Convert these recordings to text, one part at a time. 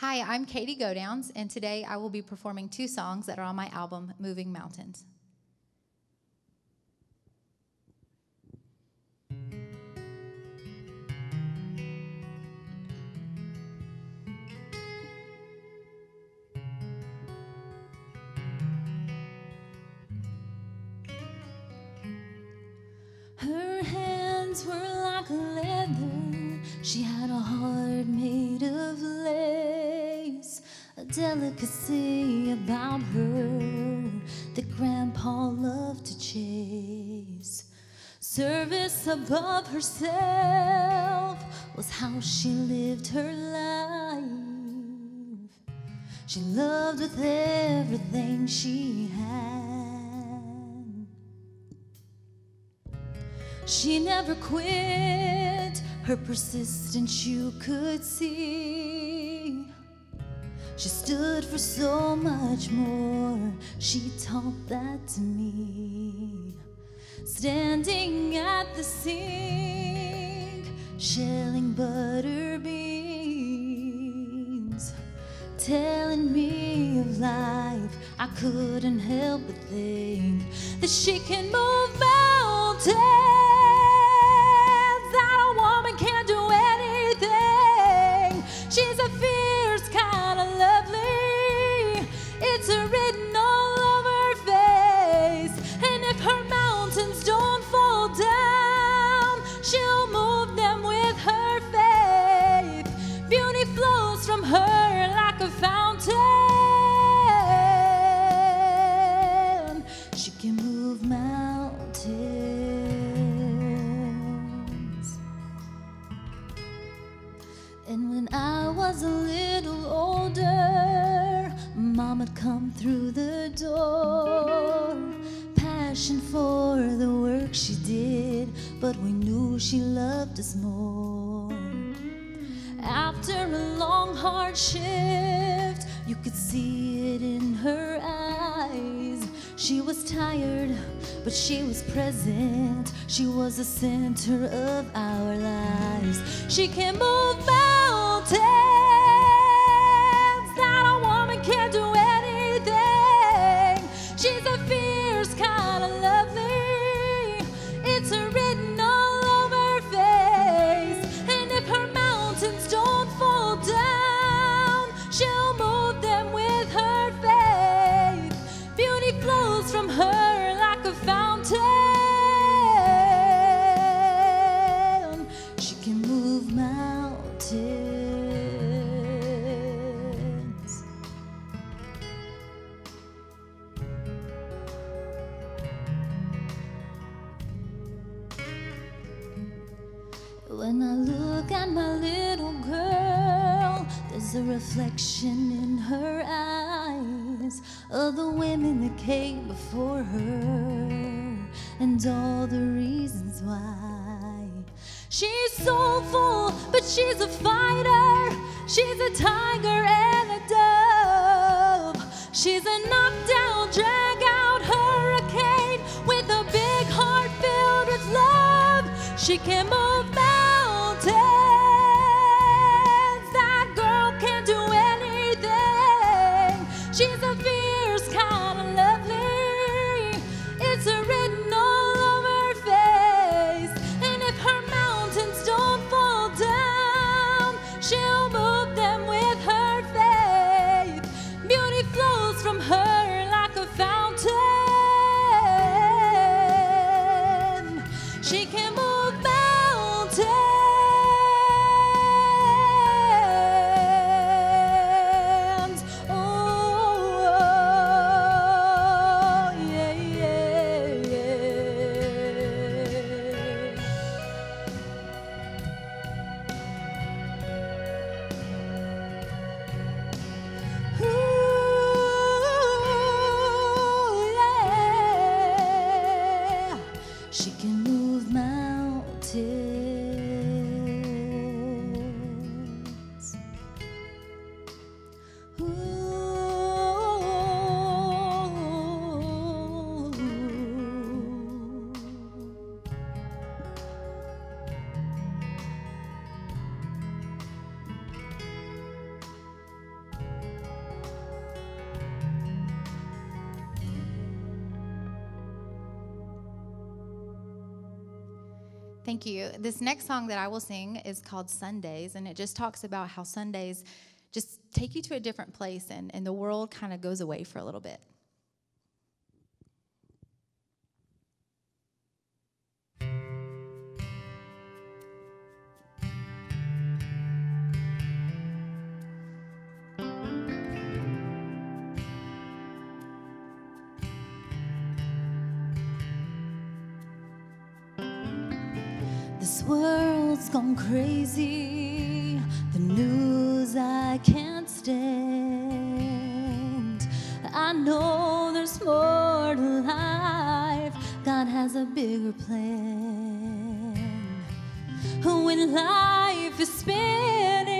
Hi, I'm Katie Godowns, and today I will be performing two songs that are on my album, Moving Mountains. Delicacy about her that Grandpa loved to chase. Service above herself was how she lived her life. She loved with everything she had. She never quit, her persistence you could see. She stood for so much more, she taught that to me. Standing at the sink, shelling butter beans, telling me of life, I couldn't help but think that she can move mountains. And when I was a little older, Mom'd come through the door. Passion for the work she did, but we knew she loved us more. After a long, hard shift, you could see it in her eyes. She was tired, but she was present. She was the center of our lives. She can move mountains. When I look at my little girl, there's a reflection in her eyes of the women that came before her and all the reasons why. She's soulful, but she's a fighter. She's a tiger and a dove. She's a knockdown, drag out hurricane with a big heart filled with love. She can move She's a fierce kind of lovely. It's written all over her face. And if her mountains don't fall down, she'll move them with her faith. Beauty flows from her cold mountain. Thank you. This next song that I will sing is called Sundays, and it just talks about how Sundays just take you to a different place and, and the world kind of goes away for a little bit. World's gone crazy. The news I can't stand. I know there's more to life. God has a bigger plan. When life is spinning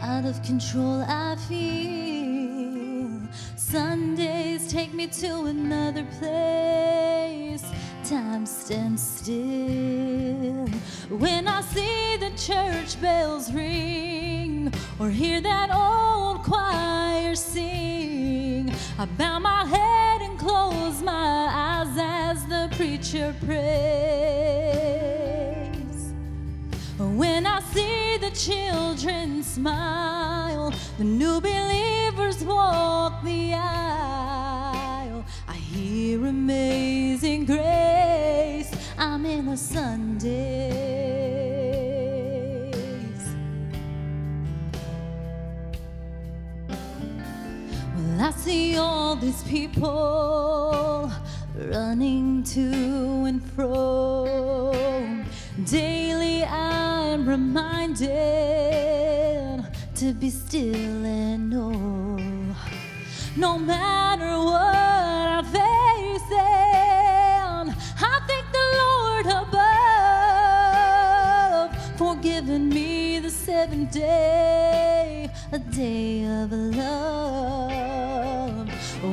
out of control, I feel Sundays take me to another place time stands still when I see the church bells ring or hear that old choir sing. I bow my head and close my eyes as the preacher prays. When I see the children smile, the new believers walk the aisle. I hear amazing grace. In a Sundays. Well, I see all these people running to and fro. Daily I'm reminded to be still and know no matter what giving me the seventh day, a day of love.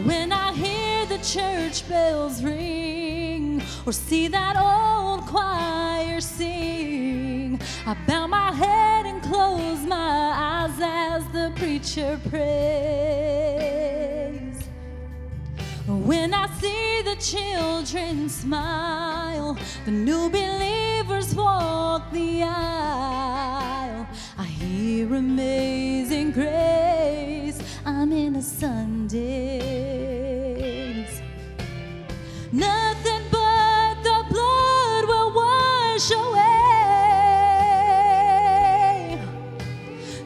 When I hear the church bells ring or see that old choir sing, I bow my head and close my eyes as the preacher prays. When I see the children smile, the new believers walk the aisle. I hear amazing grace. I'm in a Sundays. Nothing but the blood will wash away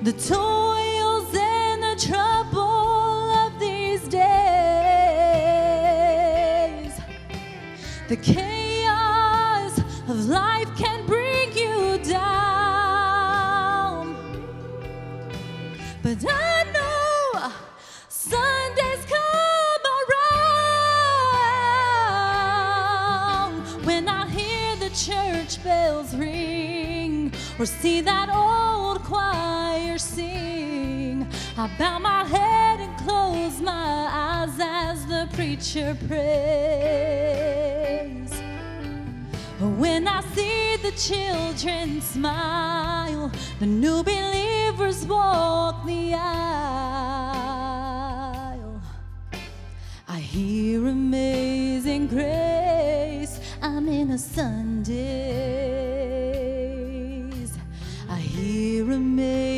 the toils and the trouble of these days. The But I know Sundays come around when I hear the church bells ring or see that old choir sing. I bow my head and close my eyes as the preacher prays. When I see the children smile, the new believers walk the aisle. I hear amazing grace. I'm in a Sundays. I hear amazing